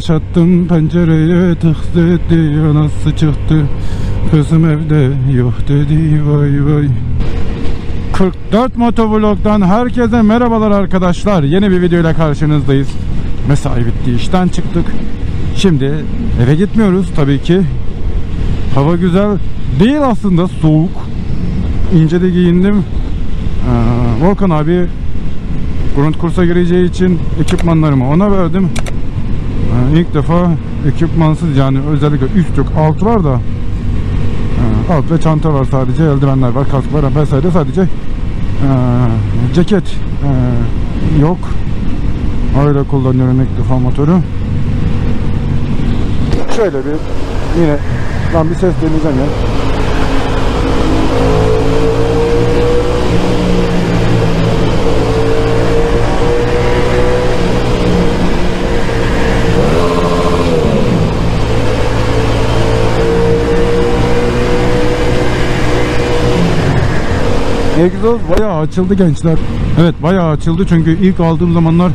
taş pencereye tık dedi anası çıktı Kızım evde yok dedi vay vay 44 Motovlog'dan herkese merhabalar arkadaşlar. Yeni bir video ile karşınızdayız. Mesai bitti, işten çıktık. Şimdi eve gitmiyoruz tabii ki. Hava güzel değil aslında soğuk. İnce de giyindim. Ee, Volkan abi grunt kursa gireceği için ekipmanlarımı ona verdim. Ee, ilk defa ekipmansız yani özellikle üst yok alt var da ee, alt ve çanta var sadece eldivenler var kask var vesaire sadece. Ee, ceket ee, yok. Öyle kullanıyorum ilk defa motoru. Şöyle bir yine ben bir ses deneyeceğim ya Egzoz bayağı açıldı gençler. Evet bayağı açıldı çünkü ilk aldığım zamanlar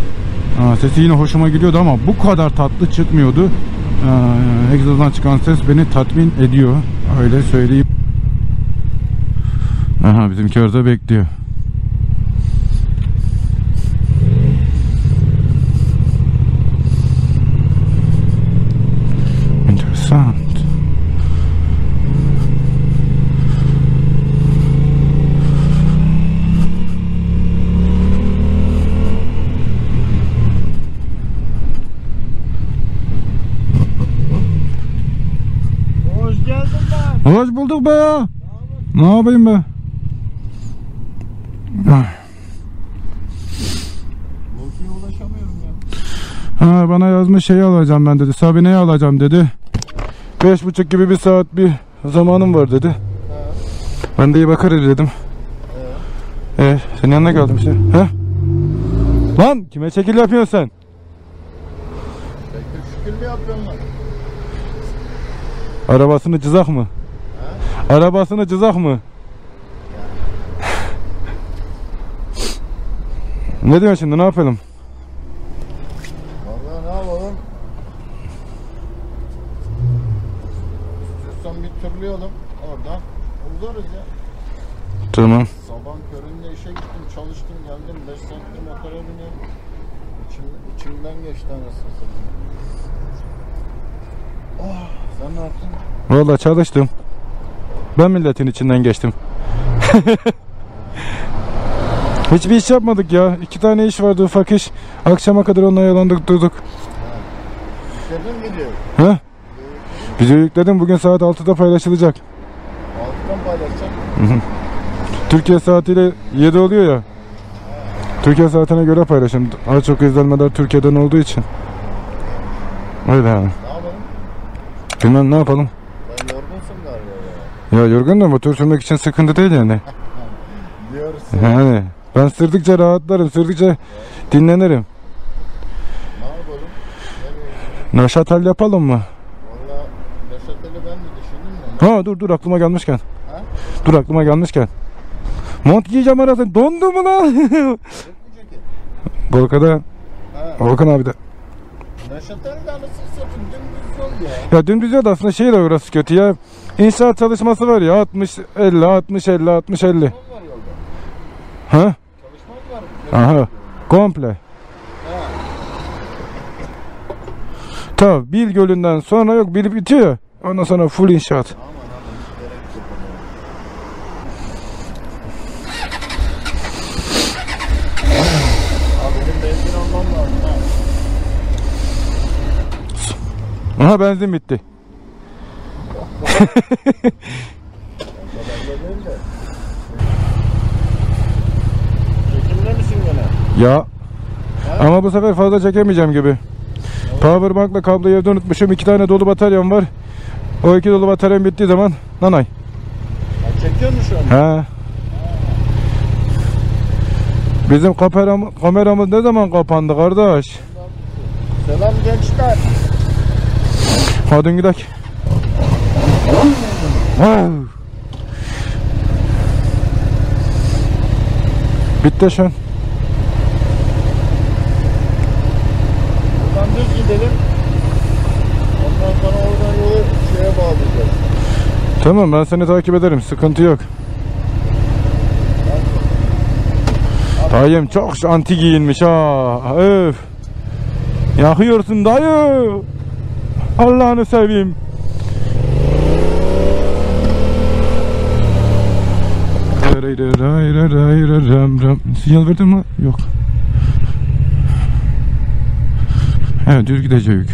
aa, sesi yine hoşuma gidiyordu ama bu kadar tatlı çıkmıyordu. Aa, Egzozdan çıkan ses beni tatmin ediyor. Öyle söyleyeyim. Aha bizimki orada bekliyor. Interessant. Hoş bulduk be ya. Ne yapayım be? Volki'ye ulaşamıyorum ya. Ha, bana yazmış şeyi alacağım ben dedi. Sabine'yi alacağım dedi. Beş buçuk gibi bir saat bir zamanım var dedi. Ben de iyi bakarız dedim. Ee, senin yanına geldim işte. He? Lan kime çekil yapıyorsun sen? Şükür mü yapıyorsun lan? Arabasını cızak mı? Arabasını cızak mı? ne diyorsun şimdi ne yapalım? Vallahi ne yapalım? İstiyorsan bir turlayalım oradan. Uzarız ya. Tamam. Sabah köründe işe gittim, çalıştım, geldim. 5 saatte motora biniyorum. İçim, içimden geçti anasını satayım. Oh, sen ne yaptın? Valla çalıştım. Ben milletin içinden geçtim. Hiçbir iş yapmadık ya. İki tane iş vardı ufak iş. Akşama kadar onunla yalandık durduk. Gidiyor. Ha? Video yükledim. Bugün saat 6'da paylaşılacak. Altından paylaşacak. Türkiye saatiyle 7 oluyor ya. Türkiye saatine göre paylaşım. Daha çok izlenmeler Türkiye'den olduğu için. Öyle yani. Ne yapalım? Bilmem ne yapalım. Ya. Yorgun da motor sürmek için sıkıntı değil yani. Diyorsun. Yani ben sürdükçe rahatlarım, sürdükçe dinlenirim. Ne yapalım? Naşatel yapalım mı? valla Neşeteli ben de düşündüm de. Ha dur dur aklıma gelmişken. Ha? Dur aklıma gelmişken. Mont giyeceğim arasın. Dondu mu lan? Volkan'da, Ha. Volkan abi de. Neşeteli de anasını satayım dümdüz yol ya. Ya dün diyordu aslında şey de orası kötü ya. İnşaat çalışması var ya 60 50 60 50 60 50. Yol var yolda. Ha? Çalışma var. Aha. Komple. Ha. Tabi Bil Gölü'nden sonra yok Bil bitiyor. Ondan sonra full inşaat. Ha. Aha benzin bitti. O kadar da değil de. Çekimde misin gene? Ya. Ama bu sefer fazla çekemeyeceğim gibi. Powerbank'la kabloyu evde unutmuşum. iki tane dolu bataryam var. O iki dolu bataryam bittiği zaman nanay. Ha, çekiyor mu şu an? He. Bizim kameram, kameramız ne zaman kapandı kardeş? Selam gençler. Hadi gidelim. Bitti şun. Buradan düz gidelim. Ondan sonra oradan yolu şeye bağlayacağız. Tamam ben seni takip ederim. Sıkıntı yok. Dayım çok anti giyinmiş ha. Öf. Yakıyorsun dayı. Allah'ını seveyim. Sinyal verdin mi? Yok. Evet düz gidecek.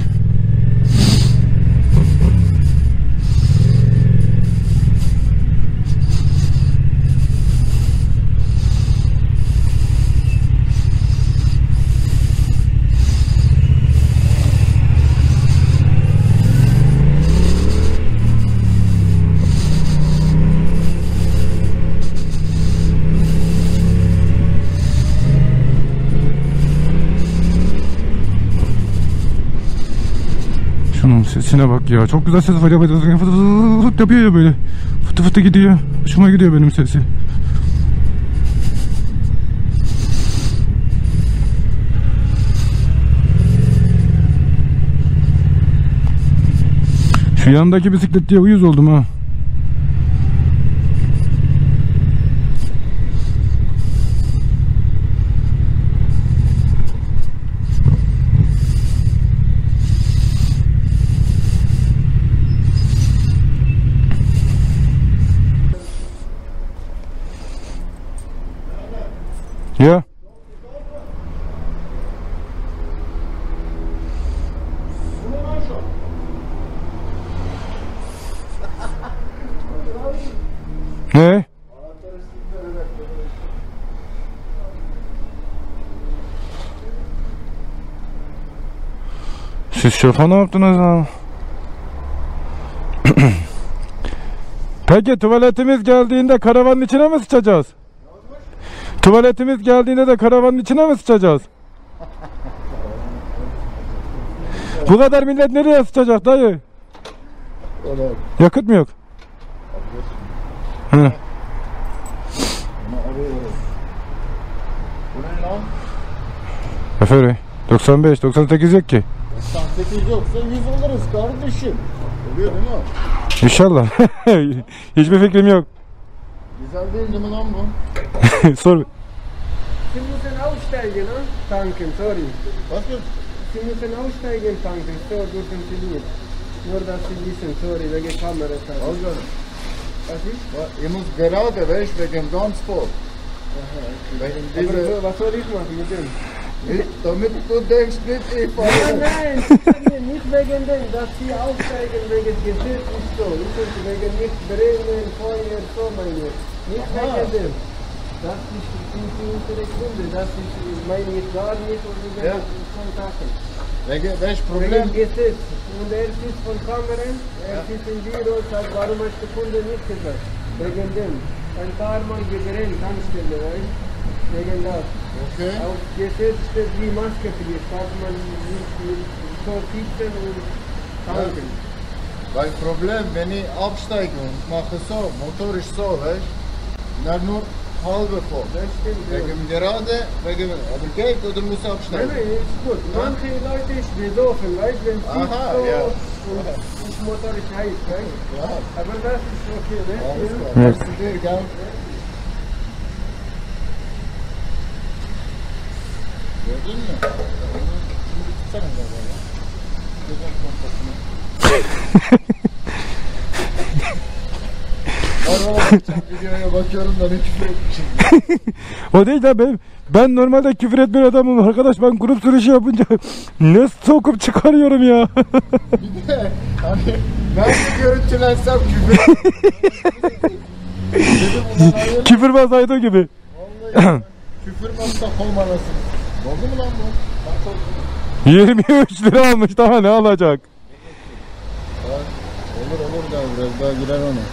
Sesine bak ya. Çok güzel ses var ya. Fıtı fıtı fıtı yapıyor ya böyle. Fıtı fıtı gidiyor. Hoşuma gidiyor benim sesi. Şu yandaki bisikletliye uyuz oldum ha. Ja. Ne? Siz şofa ne yaptınız lan? Peki tuvaletimiz geldiğinde karavanın içine mi sıçacağız? Tuvaletimiz geldiğinde de karavanın içine mi sıçacağız? Bu kadar millet nereye sıçacak dayı? Öyle. Yakıt mı yok? Hı. Efendim 95 98 yok ki. 98 yoksa 100 alırız kardeşim. Oluyor değil mi? İnşallah. Hiçbir fikrim yok. Güzel değil mi lan bu? Sor. Müssen aussteigen, ne? tanken, sorry. Bakın. Sie müssen aussteigen, tanken, so dürfen Sie nicht. Nur, dass Sie wissen, sorry, wegen Kamera. Al canım. Was ist? Ich muss gerade weg wegen Transport. Wegen Aber dieser, so, was soll ich machen mit dem? Nicht, damit du denkst nicht, ich Nein, nein, nein, nicht wegen dem, dass Sie aussteigen wegen Gesetz ist so. Wissen Sie, wegen nicht brennen, Feuer, so meine ich. Nicht Aha. wegen dem. Das ist unsere Gründe, das ist, meine ich gar nicht und wegen Ja. von Sachen. Wegen welches Wegen Problem? Gesetz. Und er sitzt von Kameran, er Ja. sitzt im Büro, sagt, warum hast du Kunde nicht gesagt? Wegen dem. Ein paar Mal gebrennt, Tankstelle, weißt Wegen das. Okay. Auf Gesetz steht die Maskepflicht, darf man nicht mit so sitzen und tanken. Weil Problem, wenn ich absteige und mache so, Motor ist so, weißt du? Dann nur halbe voll. Das stimmt, ja. Wegen gerade, wegen, aber geht oder muss Nein, absteigen? nein, ist gut. Manche Leute ist besoffen, weißt wenn sie so ja. und das Motor ist heiß, weißt Ja, Aber das ist okay, ne? alles Ja. klar. Ja. Merci dir, gell? Gördün mü? Şimdi tutsana galiba ya. Araba bakacağım, videoya bakıyorum da ne küfür etmişim. O değil de ben, ben normalde küfür etmeyen adamım arkadaş ben grup sürüşü yapınca ne sokup çıkarıyorum ya. Bir de hani ben de görüntülensem küfür. Küfürbaz Aydo gibi. Vallahi küfür basta kol arasın. Oldu mu lan bu? Ben çok 23 lira almış daha ne alacak? Olur olur da biraz daha girer ona.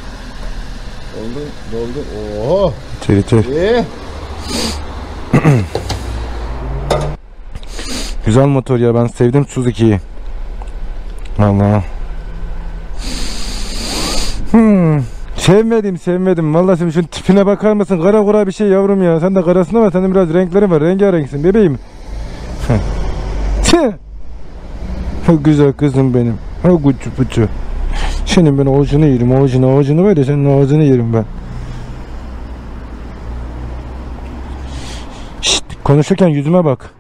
Oldu doldu. Oo. İçeri içeri. İyi. Güzel motor ya ben sevdim Suzuki'yi. Valla. Sevmedim sevmedim. Vallahi sen şunun tipine bakar mısın? Kara kura bir şey yavrum ya. Sen de karasın ama senin biraz renklerin var. Rengarenksin bebeğim. Güzel kızım benim. Ha gucu pucu. Senin ben avucunu yerim, avucunu, avucunu var ya senin ağzını yerim ben. Şşt, konuşurken yüzüme bak.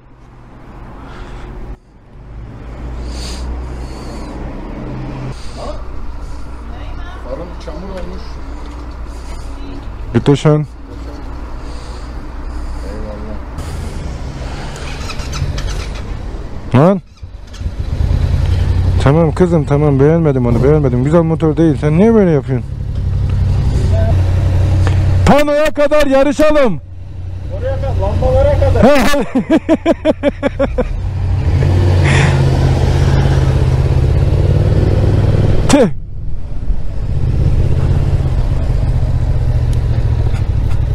Lütfen. Eyvallah. Lan. Tamam kızım tamam beğenmedim onu beğenmedim. Güzel motor değil. Sen niye böyle yapıyorsun? Panoya kadar yarışalım. Oraya kadar, lambalara kadar. Tüh.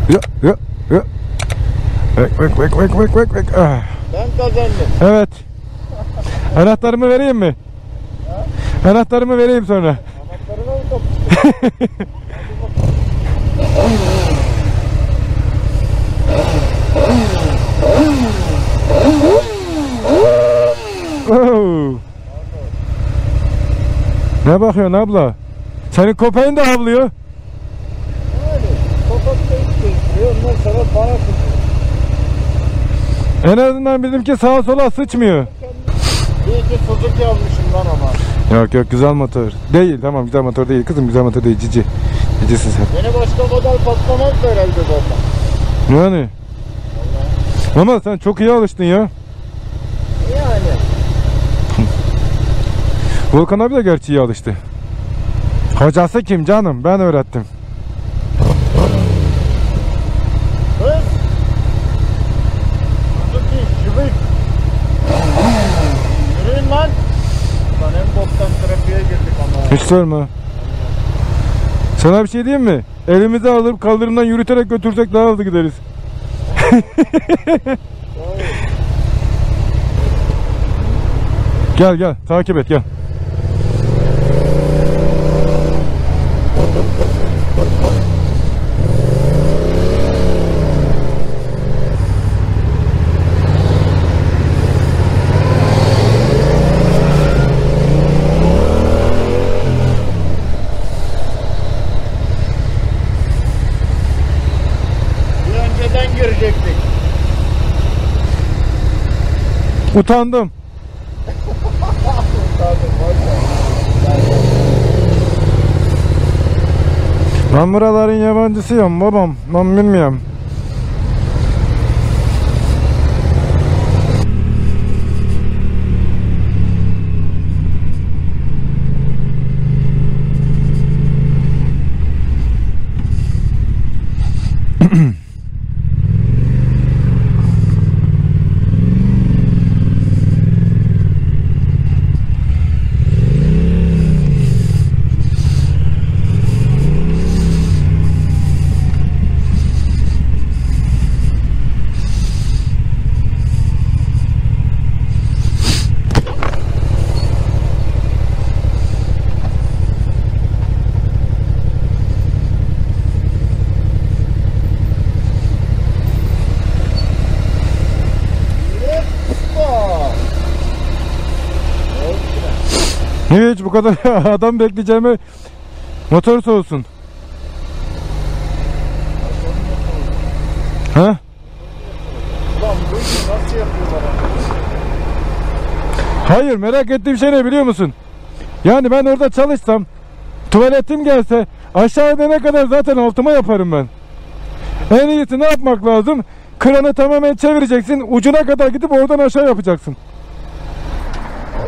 Ya ya ya. Bek bek bek bek bek bek bek. Ah. Ben kazandım. Evet. Anahtarımı vereyim mi? Anahtarımı vereyim sonra. Anahtarına mı kapıştın? Oo. Ne bakıyorsun abla? Senin köpeğin de havlıyor. Yani hiç değiştiriyor. Ondan sonra bana kızıyor. En azından bizimki sağa sola sıçmıyor. İyi ki Suzuki almışım lan ama. Yok yok güzel motor. Değil tamam güzel motor değil kızım güzel motor değil cici. Cicisin sen. Yeni başka model patlamaz da herhalde zaten. Yani. Ama sen çok iyi alıştın ya. Yani. Volkan abi de gerçi iyi alıştı. Hocası kim canım? Ben öğrettim. Kız. Suzuki, Civic. Yürüyün lan. Lan en boktan trafiğe girdik ama. Hiç sorma. Sana bir şey diyeyim mi? Elimize alıp kaldırımdan yürüterek götürsek daha hızlı gideriz. Gel gel takip et gel. Utandım. Ben buraların yabancısıyım babam. Ben bilmiyorum. Bu kadar adam bekleyeceğime motor soğusun. Ha? Hayır merak ettiğim şey ne biliyor musun? Yani ben orada çalışsam tuvaletim gelse aşağı inene kadar zaten altıma yaparım ben. En iyisi ne yapmak lazım? Kranı tamamen çevireceksin ucuna kadar gidip oradan aşağı yapacaksın.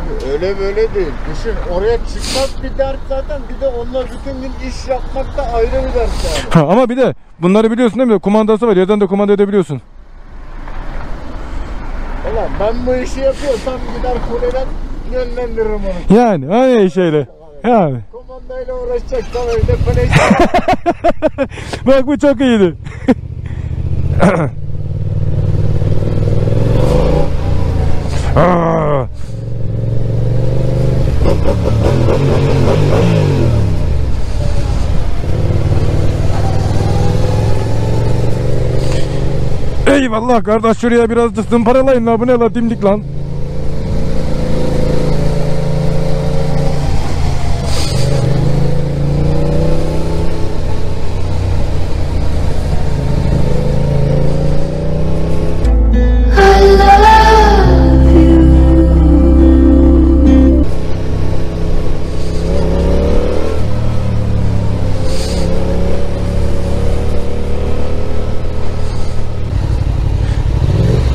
Abi öyle böyle değil. Düşün oraya çıkmak bir dert zaten. Bir de onunla bütün gün iş yapmak da ayrı bir dert yani. Ha, ama bir de bunları biliyorsun değil mi? Kumandası var yerden de kumanda edebiliyorsun. Ulan ben bu işi yapıyorsam gider kuleden yönlendiririm onu. Yani aynı şeyle. Yani. Komandayla uğraşacaksam evde PlayStation. Bak bu çok iyiydi. Aa! Eyvallah kardeş şuraya biraz da zımparalayın la bu ne la dimdik lan.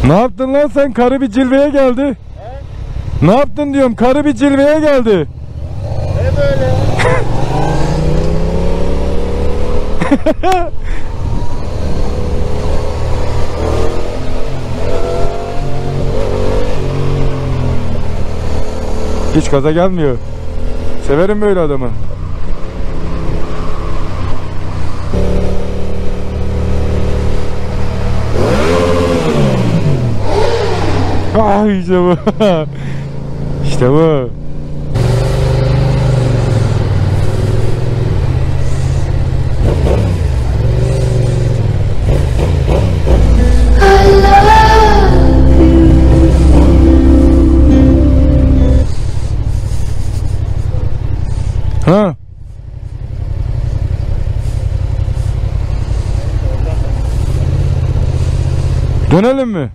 Ne yaptın lan sen? Karı bir cilveye geldi. Ne yaptın diyorum? Karı bir cilveye geldi. Ne böyle? Hiç gaza gelmiyor. Severim böyle adamı. İşte bu. işte bu. Ha? Dönelim mi?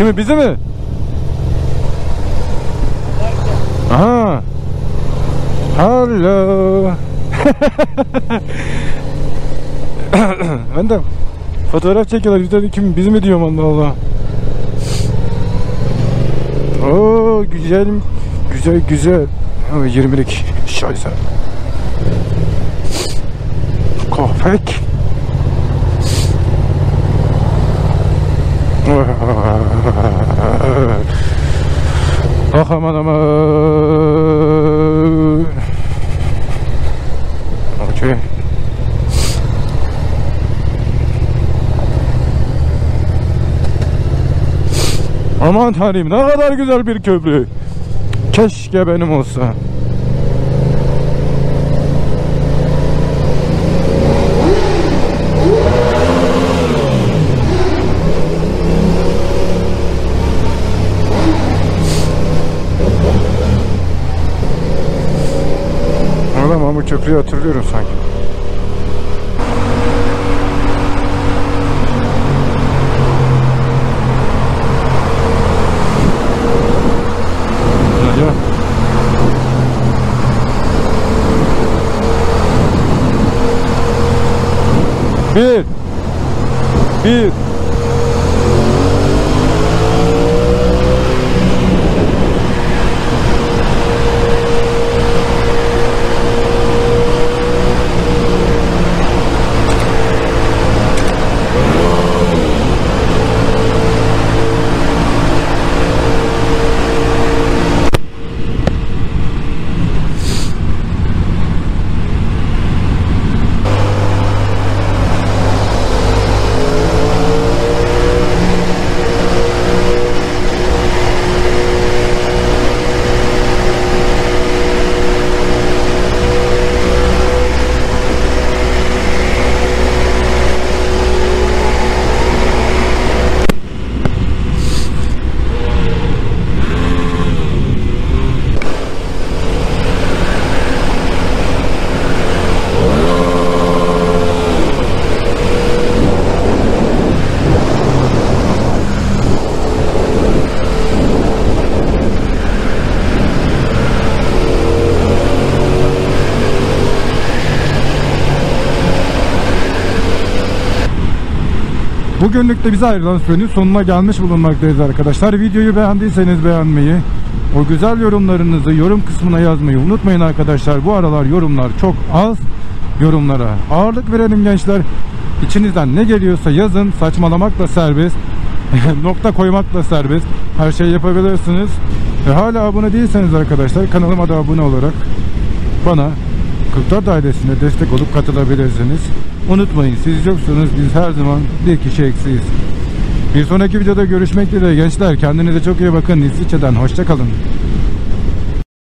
Kimi bizi mi? Aha. Hello. ben de fotoğraf çekiyorlar. De kim bizi mi diyorum Allah Allah. Oo güzel güzel güzel. Ha, 20'lik şayse. Köpek. Ah aman aman. Okey. Aman tanrım ne kadar güzel bir köprü. Keşke benim olsa. Oğlum ama köprüyü hatırlıyorum sanki. Bir. Bir. Bugünlük de bize ayrılan sürenin sonuna gelmiş bulunmaktayız arkadaşlar. Videoyu beğendiyseniz beğenmeyi, o güzel yorumlarınızı yorum kısmına yazmayı unutmayın arkadaşlar. Bu aralar yorumlar çok az. Yorumlara ağırlık verelim gençler. İçinizden ne geliyorsa yazın. Saçmalamak da serbest. Nokta koymak da serbest. Her şeyi yapabilirsiniz. Ve hala abone değilseniz arkadaşlar kanalıma da abone olarak bana 44 ailesine destek olup katılabilirsiniz. Unutmayın siz yoksunuz biz her zaman bir kişi eksiyiz. Bir sonraki videoda görüşmek dileğiyle gençler. Kendinize çok iyi bakın. İsviçre'den hoşçakalın.